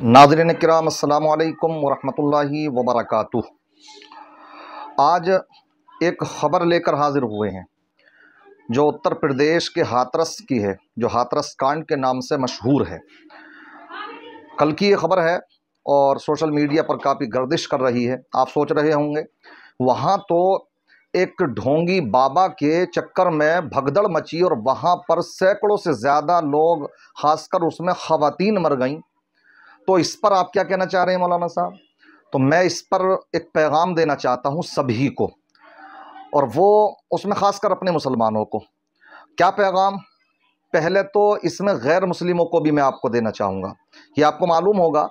नाजरन कराम अल्लाम वरहमतुल्लाहि आज एक ख़बर लेकर हाज़िर हुए हैं, जो उत्तर प्रदेश के हाथरस की है, जो हाथरस कांड के नाम से मशहूर है। कल की ये ख़बर है, और सोशल मीडिया पर काफ़ी गर्दिश कर रही है, आप सोच रहे होंगे। वहाँ तो एक ढोंगी बाबा के चक्कर में भगदड़ मची, और वहाँ पर सैकड़ों से ज़्यादा लोग, खासकर उसमें ख़वातीन मर गईं। तो इस पर आप क्या कहना चाह रहे हैं मौलाना साहब? तो मैं इस पर एक पैगाम देना चाहता हूँ सभी को, और वो उसमें ख़ासकर अपने मुसलमानों को। क्या पैगाम? पहले तो इसमें गैर मुस्लिमों को भी मैं आपको देना चाहूँगा। ये आपको मालूम होगा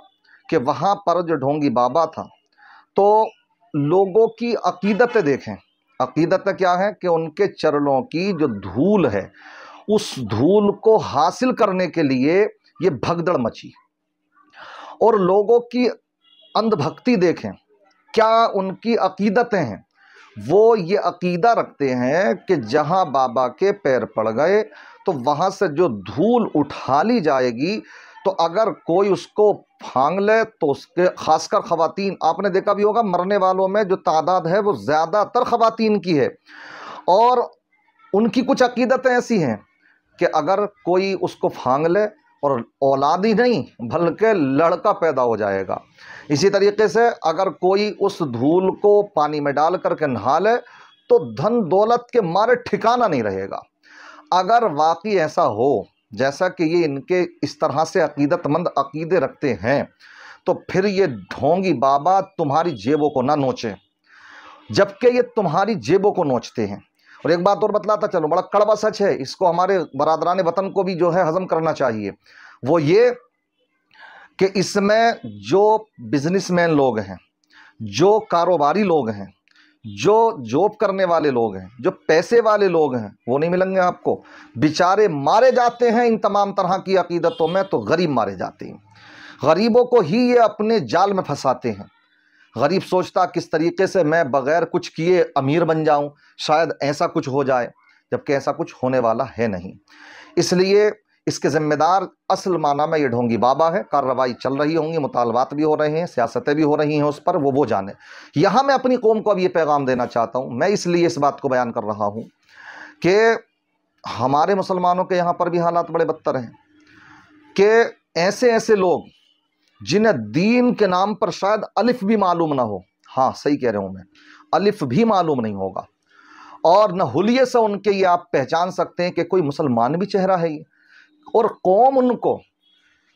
कि वहाँ पर जो ढोंगी बाबा था तो लोगों की अकीदतें देखें। अकीदतें क्या है? कि उनके चरणों की जो धूल है, उस धूल को हासिल करने के लिए ये भगदड़ मची। और लोगों की अंधभक्ति देखें। क्या उनकी अकीदतें हैं? वो ये अकीदा रखते हैं कि जहाँ बाबा के पैर पड़ गए तो वहाँ से जो धूल उठा ली जाएगी तो अगर कोई उसको फांग ले तो उसके, खासकर ख़वातीन, आपने देखा भी होगा मरने वालों में जो तादाद है वो ज़्यादातर ख़वातीन की है। और उनकी कुछ अकीदतें ऐसी हैं कि अगर कोई उसको फांग ले और औलाद ही नहीं, बल्कि लड़का पैदा हो जाएगा। इसी तरीके से अगर कोई उस धूल को पानी में डाल करके नहा ले तो धन दौलत के मारे ठिकाना नहीं रहेगा। अगर वाकई ऐसा हो, जैसा कि ये इनके इस तरह से अकीदतमंद अकीदे रखते हैं तो फिर ये ढोंगी बाबा तुम्हारी जेबों को ना नोचें। जबकि ये तुम्हारी जेबों को नोचते हैं। और एक बात और बतलाता चलो, बड़ा कड़वा सच है, इसको हमारे बरदरान वतन को भी जो है हजम करना चाहिए। वो ये कि इसमें जो बिजनेसमैन लोग हैं, जो कारोबारी लोग हैं, जो जॉब करने वाले लोग हैं, जो पैसे वाले लोग हैं, वो नहीं मिलेंगे आपको। बेचारे मारे जाते हैं इन तमाम तरह की अकीदतों में तो गरीब मारे जाते हैं। गरीबों को ही ये अपने जाल में फंसाते हैं। गरीब सोचता किस तरीके से मैं बग़ैर कुछ किए अमीर बन जाऊँ, शायद ऐसा कुछ हो जाए, जबकि ऐसा कुछ होने वाला है नहीं। इसलिए इसके ज़िम्मेदार असल माना में ये ढोंगी बाबा है, कार्रवाई चल रही होंगी, मुतालबात भी हो रहे हैं, सियासतें भी हो रही हैं उस पर, वो वो जाने। यहाँ मैं अपनी कौम को अब ये पैगाम देना चाहता हूँ, मैं इसलिए इस बात को बयान कर रहा हूँ कि हमारे मुसलमानों के यहाँ पर भी हालात बड़े बदतर हैं, कि ऐसे ऐसे लोग जिन्हें दीन के नाम पर शायद अलिफ भी मालूम ना हो। हाँ सही कह रहा हूँ मैं। अलिफ भी मालूम नहीं होगा। और न हुलिये से उनके ये आप पहचान सकते हैं कि कोई मुसलमान भी चेहरा है ये। और कौम उनको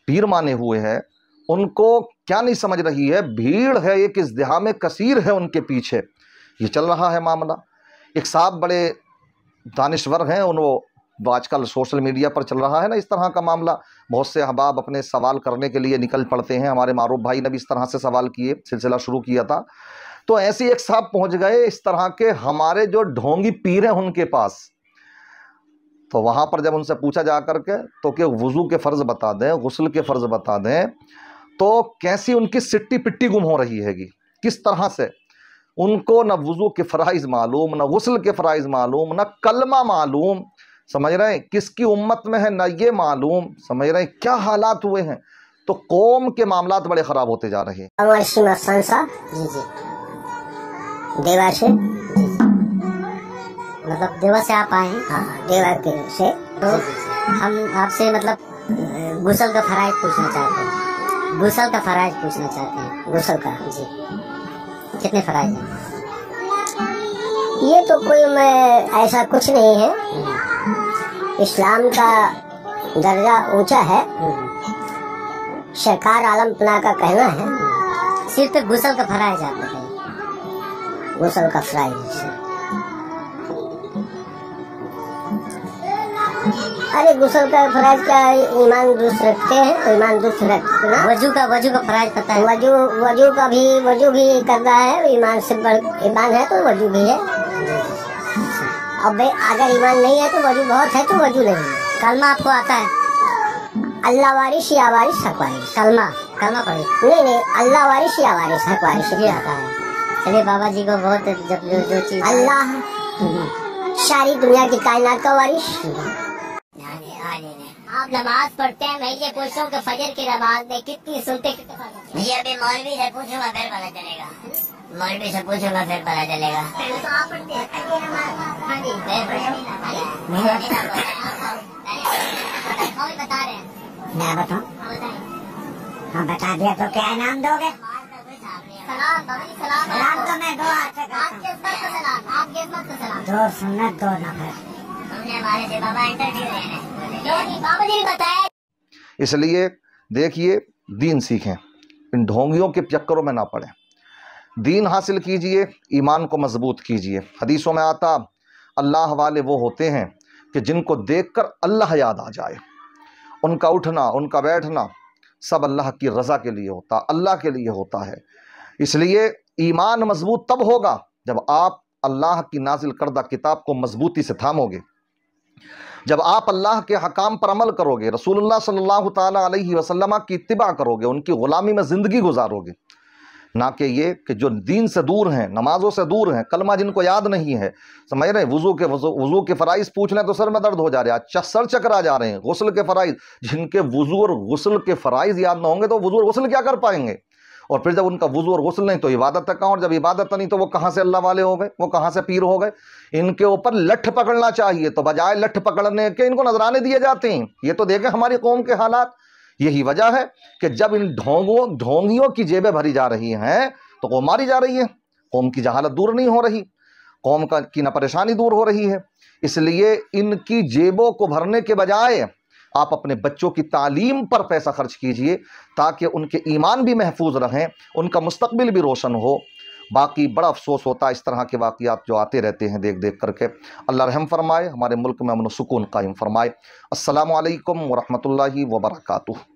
पीर माने हुए है। उनको क्या नहीं समझ रही है? भीड़ है एक इज्तिहा में, कसीर है उनके पीछे। ये चल रहा है मामला। एक साहब बड़े दानश्वर हैं, उन वो आजकल सोशल मीडिया पर चल रहा है ना इस तरह का मामला। बहुत से अहबाब अपने सवाल करने के लिए निकल पड़ते हैं। हमारे मारूफ भाई ने भी इस तरह से सवाल किए, सिलसिला शुरू किया था। तो ऐसे एक साहब पहुँच गए इस तरह के हमारे जो ढोंगी पीर हैं उनके पास। तो वहाँ पर जब उनसे पूछा जा करके तो कि वज़ू के फ़र्ज़ बता दें, गसल के फ़र्ज़ बता दें तो कैसी उनकी सिट्टी पिट्टी गुम हो रही हैगी? किस तरह से? उनको न वज़ू के फ़राइज़ मालूम, न गसल के फ़राइज़ मालूम, न कलमा मालूम समझ रहे हैं? किसकी उम्मत में है? न ये मालूम। समझ रहे हैं? क्या हालात हुए हैं? तो कौम के मामला बड़े ख़राब होते जा रहे हैं। जी जी। देवा से मतलब देवा से आप आए हैं? हाँ देवा के से। तो हम आपसे मतलब गुसल का फराइज पूछना चाहते हैं। गुसल का फराइज पूछना चाहते हैं। गुसल का जी। कितने फराइज हैं? ये तो कोई मैं ऐसा कुछ नहीं है। इस्लाम का दर्जा ऊँचा है। सरकार आलमपना का कहना है सिर्फ़ गुसल का फराइज आप बताइए गुसल का फराइज अरे गुसल का फराज का ईमान दुरुस्त रखते हैं तो ईमान दुरुस्त रखना वज़ू का वज़ू का फराज पता है। वज़ू वज़ू का भी वज़ू भी करना है ईमान से ईमान है तो वज़ू भी है। अब भाई अगर ईमान नहीं है तो वज़ू बहुत है तो वज़ू नहीं है। कलमा आपको आता है। अल्लाह वारिश या वारिश हक वारिश। कलमा कलमा पढ़े। नहीं नहीं अल्लाह वारिश या वारिश हक वारिश भी आता है। चलिए बाबा जी को बहुत जब जो जो चीज़ अल्लाह। सारी दुनिया की कायनात का वारिश। आप नमाज़ पढ़ते हैं मैं ये पूछता हूँ कि फजर की नमाज़ में कितनी सुनते कितने हैं? ये अभी मौलवी से पूछूँगा फिर पता चलेगा। मौलवी से पूछूँगा फिर पता चलेगा। तो आप पढ़ते हैं मैं बता रहे हैं? मैं बताऊँ? हाँ, हाँ बता दिया तो क्या इनाम दोगे? सलाम तो मैं दो दो सुन्नत दो नफल तुमने हमारे से बाबा इंटरव्यू लेना है। क्यों नहीं बाबा जी ने बताया इसलिए देखिए दीन सीखें। इन ढोंगियों के चक्करों में ना पड़ें। दीन हासिल कीजिए, ईमान को मज़बूत कीजिए। हदीसों में आता, अल्लाह वाले वो होते हैं कि जिनको देखकर अल्लाह याद आ जाए। उनका उठना, उनका बैठना सब अल्लाह की रज़ा के लिए होता, अल्लाह के लिए होता है। इसलिए ईमान मज़बूत तब होगा जब आप अल्लाह की नाजिल करदा किताब को मजबूती से थामोगे। जब आप अल्लाह के हकाम पर अमल करोगे, रसूलुल्लाह सल्लल्लाहु अलैहि वसल्लम की इत्तिबा करोगे, उनकी ग़ुलामी में ज़िंदगी गुजारोगे ना कि ये कि जो दीन से दूर हैं, नमाजों से दूर हैं, कलमा जिनको याद नहीं है, समझ रहे वज़ू के वज़ू के फ़राइज़ पूछ लें तो सर में दर्द हो जा रहा है। च- सर चकरा जा रहे हैं, गसल के फ़राइज़। जिनके वज़ू और गसल के फ़राइज़ याद ना होंगे तो वज़ू और गसल क्या कर पाएँगे? और फिर जब उनका वज़ू और गसल नहीं तो इबादत तक कहाँ और जब इबादत नहीं तो वो कहाँ से अल्लाह वाले हो गए? वो कहाँ से पीर हो गए? इनके ऊपर लठ पकड़ना चाहिए तो बजाय लठ पकड़ने के इनको नजराने दिए जाते हैं। ये तो देखें हमारी कौम के हालात। यही वजह है कि जब इन ढोंगों, ढोंगियों की जेबें भरी जा रही हैं तो कौम मारी जा रही है। कौम की जहालत दूर नहीं हो रही। कौम का, की ना परेशानी दूर हो रही है। इसलिए इनकी जेबों को भरने के बजाय आप अपने बच्चों की तालीम पर पैसा खर्च कीजिए, ताकि उनके ईमान भी महफूज रहें, उनका मुस्तकबिल भी रोशन हो। बाकी बड़ा अफसोस होता है इस तरह के वाकियात जो आते रहते हैं देख देख करके। अल्लाह रहम फरमाए, हमारे मुल्क में अमन सुकून कायम फरमाए। अस्सलाम वालेकुम वरहमतुल्लाहि वबरकातुहू